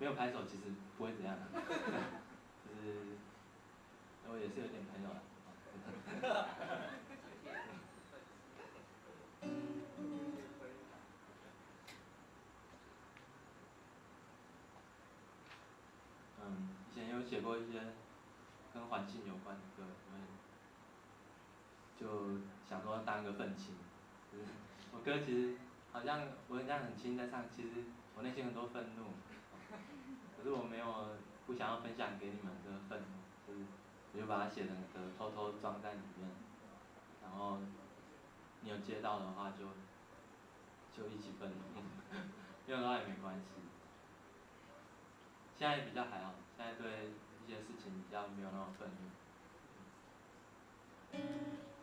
没有拍手其实不会怎样，就是我也是有点朋友了。嗯，以前有写过一些跟环境有关的歌，因为就想说当个愤青，我歌其实好像我这样很轻在唱，其实我内心很多愤怒，可是我没有不想要分享给你们这个愤怒，就是我就把它写成歌，偷偷装在里面，然后你有接到的话就就一起愤怒，没有的话也没关系。现在比较还好，现在对一些事情比较没有那么愤怒。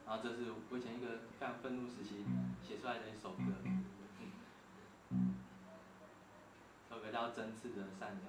然后这是我以前一个非常愤怒时期写出来的一首歌，这首歌叫《真挚的善良》。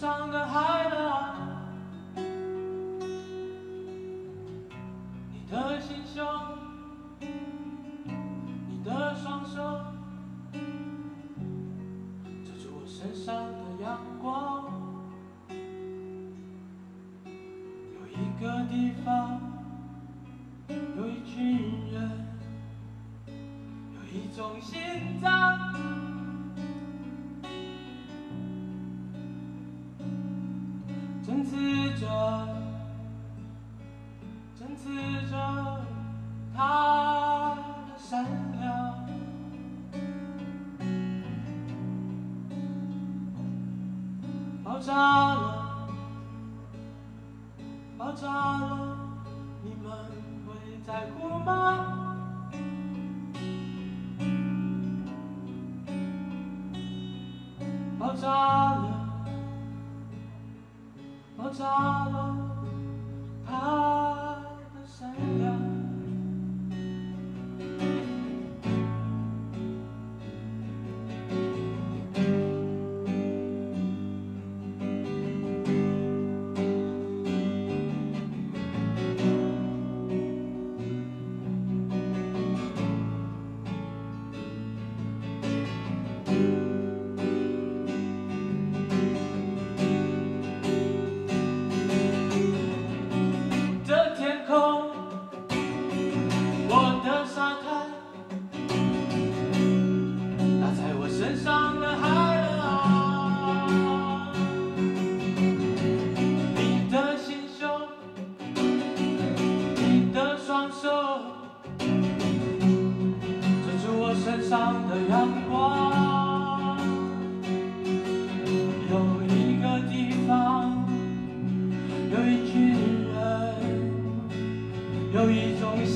上的海浪，你的心胸，你的双手，遮住我身上的阳光。有一个地方，有一群人。有一种心脏，爆炸了，爆炸了，你们会在乎吗？爆炸了，爆炸了，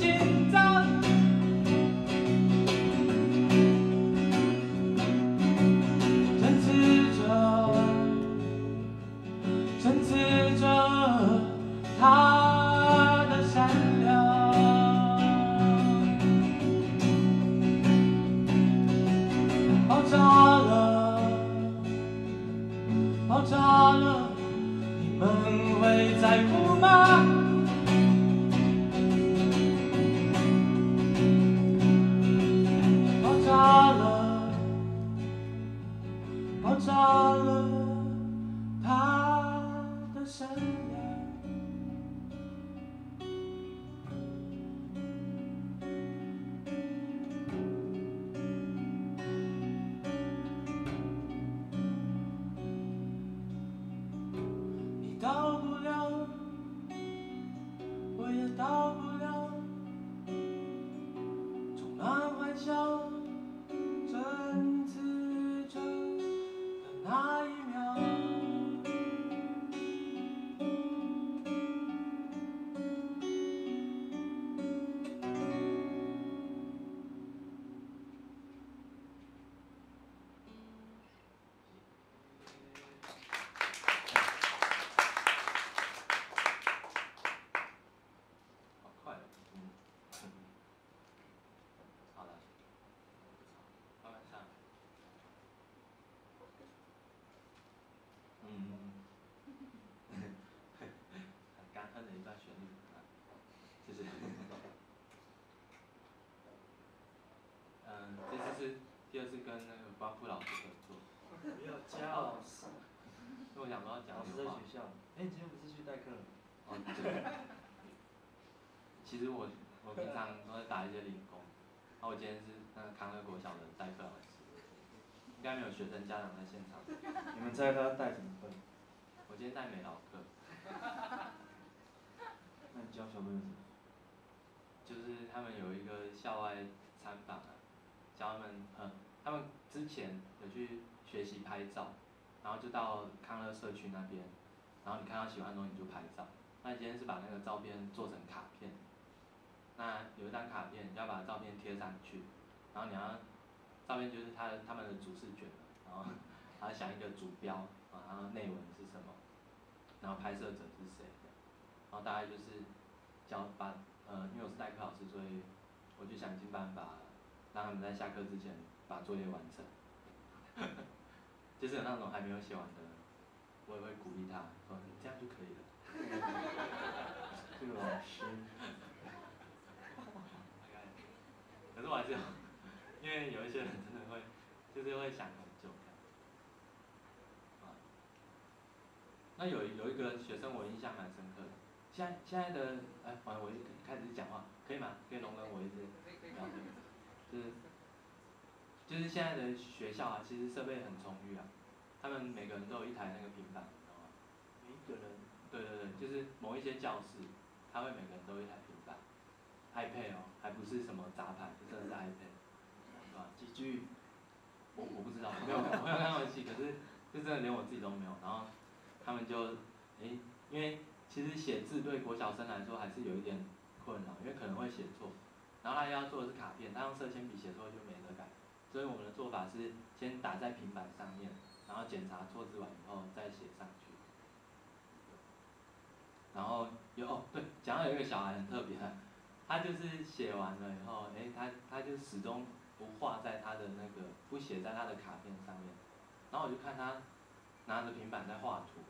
一种光复老师合作。不 要加老师。因为我想说要讲老师在学校。哎，你今天不是去代课？哦，对。其实我我平常都在打一些零工，然后我今天是那个康乐国小的代课老师，应该没有学生家长在现场。你们猜他带什么课？我今天带美劳课。那你教小朋友什么？就是他们有一个校外参访啊，教他们，嗯，他们之前有去学习拍照，然后就到康乐社区那边，然后你看到喜欢的东西你就拍照。那今天是把那个照片做成卡片，那有一张卡片，要把照片贴上去，然后你要，照片就是他他们的主视觉，然后，然后想一个主标，然后内文是什么，然后拍摄者是谁，然后大概就是教把。呃，因为我是代课老师，所以我就想尽办法让他们在下课之前把作业完成。就是有那种还没有写完的，我也会鼓励他，说这样就可以了。这个老师。可是我还是，因为有一些人真的会，就是会想很久。啊。那有有一个学生我印象蛮深刻的。现在现在的哎，完我一开始讲话，可以吗？可以容忍我一直聊天，就是就是现在的学校啊，其实设备很充裕啊，他们每个人都有一台那个平板，知道吗？每个人？对对对，就是某一些教室，他会每个人都有一台平板，iPad 哦，还不是什么杂牌，就真的是 iPad，是吧？几句，我我不知道，没有我没有看过戏，可是就真的连我自己都没有，然后他们就哎，因为。其实写字对国小生来说还是有一点困扰，因为可能会写错。然后他要做的是卡片，他用色铅笔写错就没得改。所以我们的做法是先打在平板上面，然后检查错字完以后再写上去。然后有哦，对，讲到有一个小孩很特别，他就是写完了以后，哎，他他就始终不画在他的那个，不写在他的卡片上面。然后我就看他拿着平板在画图。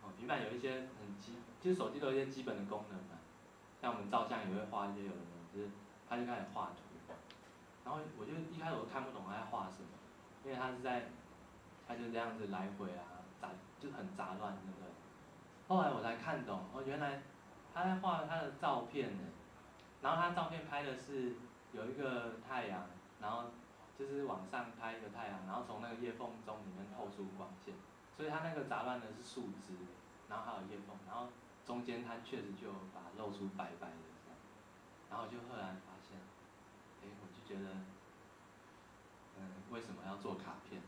哦，平板有一些很基，其实手机都有一些基本的功能嘛，像我们照相也会画一些有的没有，就是他就开始画图，然后我就一开始我看不懂他在画什么，因为他是在，他就这样子来回啊，杂就很杂乱，对不对？后来我才看懂，哦，原来他在画他的照片呢，然后他照片拍的是有一个太阳，然后就是往上拍一个太阳，然后从那个叶缝中里面透出光线。所以他那个杂乱的是树枝，然后还有叶缝，然后中间他确实就把它露出白白的这样，然后就赫然，觉得，嗯，为什么要做卡片？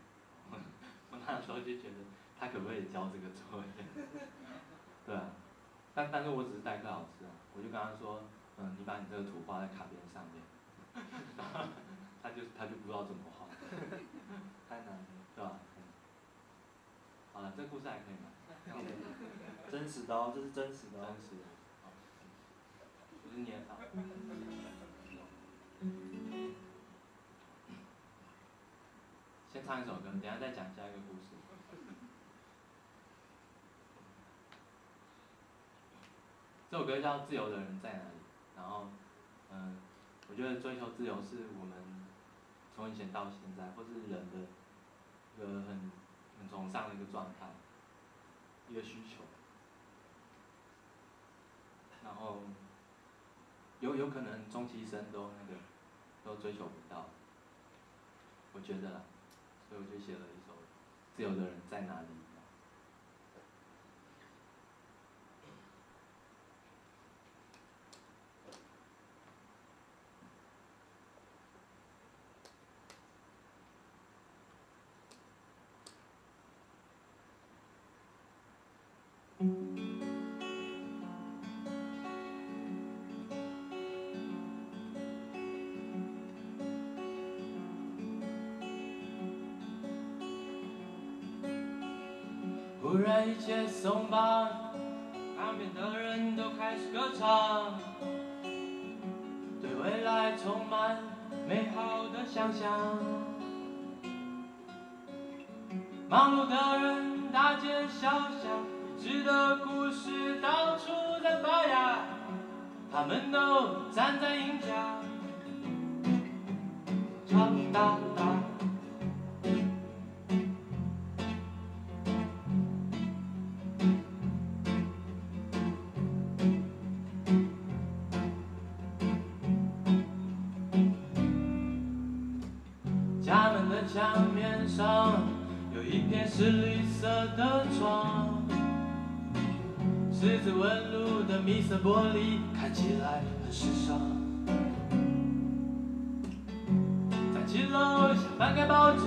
我那时候就觉得他可不可以交这个作业？对啊，但但是我只是代课老师啊，我就跟他说，嗯，你把你这个图画在卡片上面，他就他就不知道怎么画，太难了，对吧？好了，这故事还可以吗？真实的哦，这是真实的。真实的。好。不是捏造。唱一首歌，等下再讲下一个故事。这首歌叫《自由的人在哪里》，然后，嗯，我觉得追求自由是我们从以前到现在，或是人的一个很。很崇尚的一个状态，一个需求，然后有有可能终其一生都那个都追求不到，我觉得，我就写了一首《自由的人在哪里》。然一切松绑，旁边的人都开始歌唱，对未来充满美好的想象。忙碌的人，大街小巷。值得故事到处在发芽，他们都站在鹰架，长大大，墙面上有一片是绿色的窗，十字纹路的米色玻璃看起来很时尚。在七楼下翻开报纸，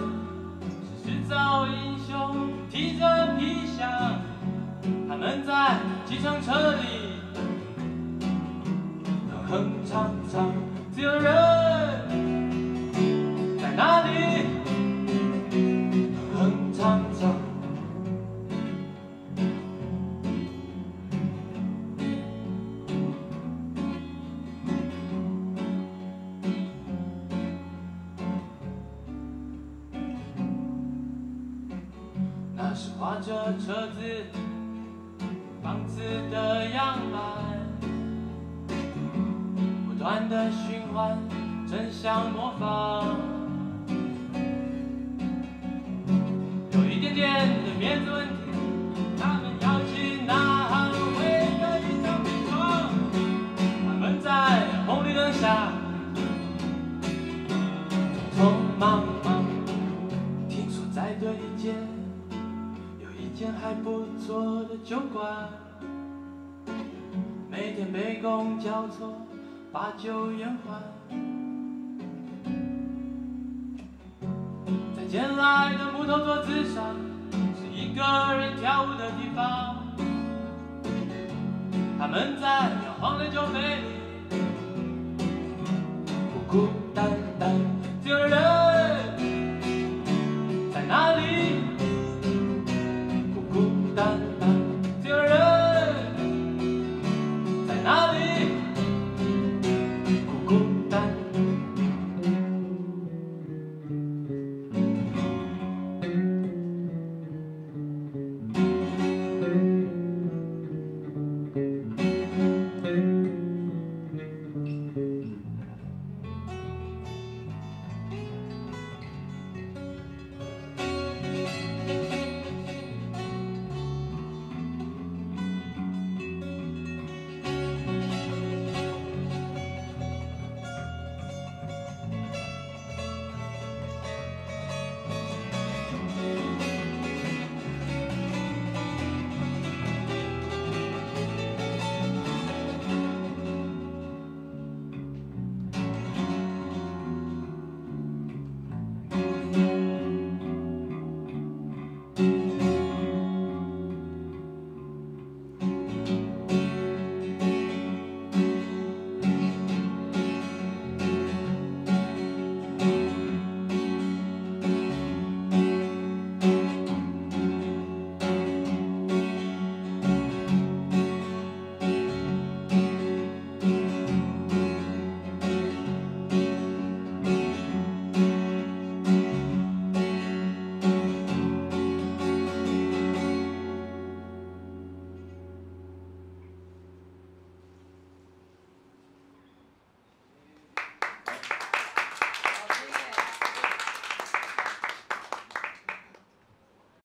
是制造英雄提着皮箱，他们在计程车里哼哼唱唱，只有人那是画着车子、房子的样板，不断的循环，真像模仿。有一点点的面子问题，他们摇起呐喊，为了一场比闯。他们在红绿灯下，匆忙间还不错的酒馆，每天杯弓交错，把酒言欢。在捡来的木头桌子上，是一个人跳舞的地方。他们在摇晃的酒杯里，不孤单，